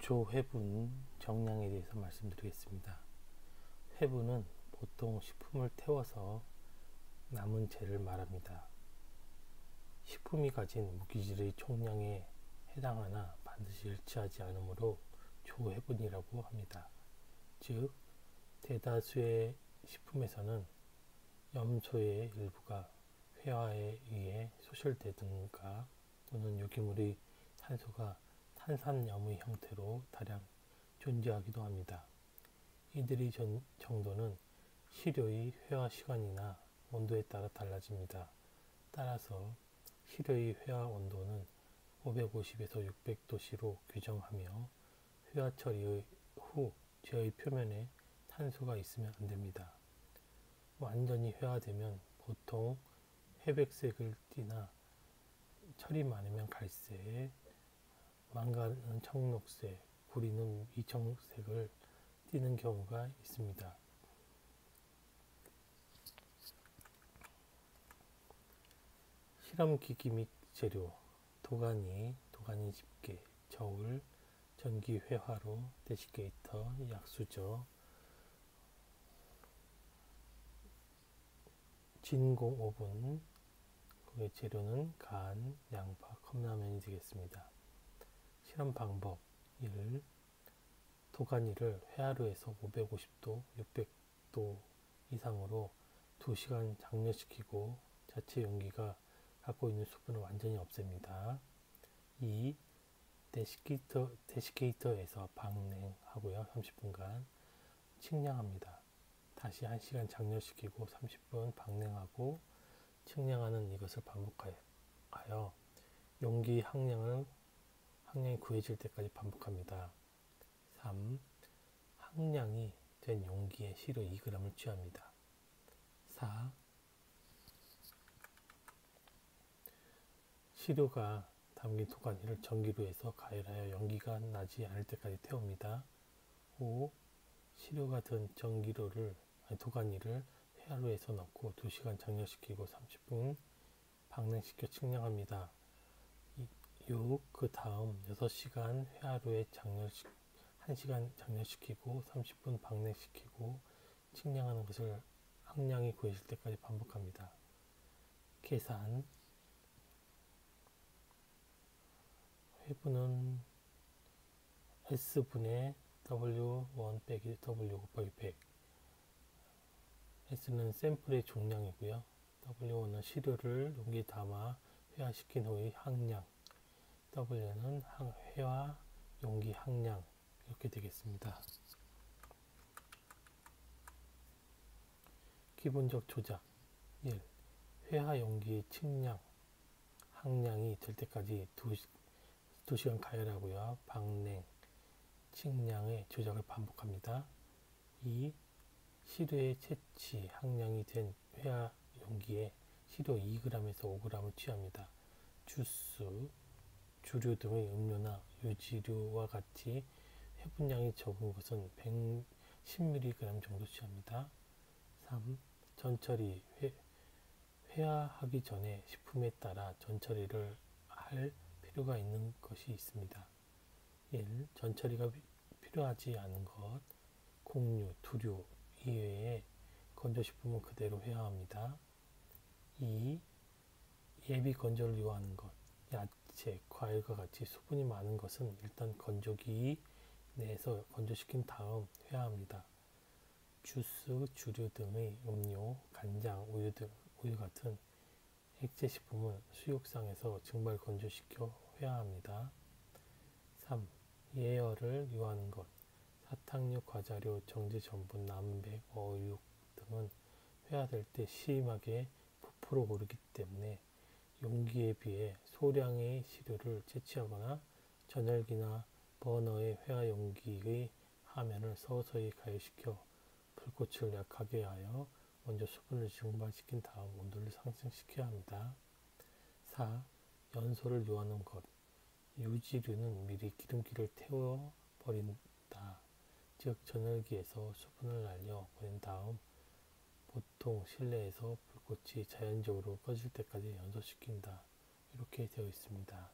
조회분 정량에 대해서 말씀드리겠습니다. 회분은 보통 식품을 태워서 남은 재를 말합니다. 식품이 가진 무기질의 총량에 해당하나 반드시 일치하지 않으므로 조회분이라고 합니다. 즉, 대다수의 식품에서는 염소의 일부가 회화에 의해 소실되든가 또는 유기물의 탄소가 탄산염의 형태로 다량 존재하기도 합니다. 이들의 정도는 시료의 회화 시간이나 온도에 따라 달라집니다. 따라서 시료의 회화 온도는 550에서 600도씨로 규정하며 회화 처리 후 제의 표면에 탄소가 있으면 안 됩니다. 완전히 회화되면 보통 회백색을 띠나 철이 많으면 갈색, 망가는 청록색, 구리는 미청색을 띠는 경우가 있습니다. 실험기기 및 재료, 도가니, 도가니 집게, 저울, 전기 회화로, 데시게이터, 약수저, 진공 오븐, 그의 재료는 간, 양파, 컵라면이 되겠습니다. 실험 방법 1. 도가니를 회하루에서 550도, 600도 이상으로 2시간 장려시키고 자체 용기가 갖고 있는 수분을 완전히 없앱니다. 2. 데시케이터, 데시케이터에서 방냉하고요. 30분간 측량합니다. 다시 1시간 장려시키고 30분 방냉하고 측량하는 이것을 반복하여 용기 항량을 항량이 구해질 때까지 반복합니다. 3. 항량이 된 용기에 시료 2g을 취합니다. 4. 시료가 담긴 토가니를 전기로 해서 가열하여 연기가 나지 않을 때까지 태웁니다. 5. 시료가 든 전기로를 아니, 도가니를 회화로에서 넣고 2시간 장렬시키고 30분 방냉시켜 측량합니다. 6. 그 다음 6시간 회화로에 장렬시 1시간 장렬시키고 30분 방냉시키고 측량하는 것을 항량이 구해질 때까지 반복합니다. 계산 회분은 S분의 W1 빼기 W 곱하기 100 S는 샘플의 종량이고요. W1은 시료를 용기에 담아 회화시킨 후의 항량 W는 회화 용기 항량 이렇게 되겠습니다. 기본적 조작 1. 회화 용기의 측량 항량이 될 때까지 2, 2시간 가열하고요. 방냉, 측량의 조작을 반복합니다. 2. 시료의 채취 항량이 된 회화 용기에 시료 2g에서 5g을 취합니다. 주스, 주류 등의 음료나 유지류와 같이 해분량이 적은 것은 110mg 정도 취합니다. 3. 전처리 회, 회화하기 전에 식품에 따라 전처리를 할 필요가 있는 것이 있습니다. 1. 전처리가 필요하지 않은 것, 곡류, 두류 이외에 건조식품은 그대로 회화합니다. 2. 예비 건조를 요하는 것, 야채, 과일과 같이 수분이 많은 것은 일단 건조기 내에서 건조시킨 다음 회화합니다. 주스, 주류 등의 음료, 간장, 우유 등 우유 같은 액체 식품은 수육상에서 증발 건조시켜 회화합니다. 3. 예열을 요하는 것 사탕류, 과자류, 정제 전분, 남백, 어육 등은 회화될 때 심하게 부풀어 오르기 때문에 용기에 비해 소량의 시료를 채취하거나 전열기나 버너의 회화 용기의 화면을 서서히 가열시켜 불꽃을 약하게 하여 먼저 수분을 증발시킨 다음 온도를 상승시켜야 합니다. 4. 연소를 요하는 것 유지류는 미리 기름기를 태워버린다. 즉 전열기에서 수분을 날려 보낸 다음 보통 실내에서 불 꽃이 자연적으로 꺼질 때까지 연소시킨다. 이렇게 되어 있습니다.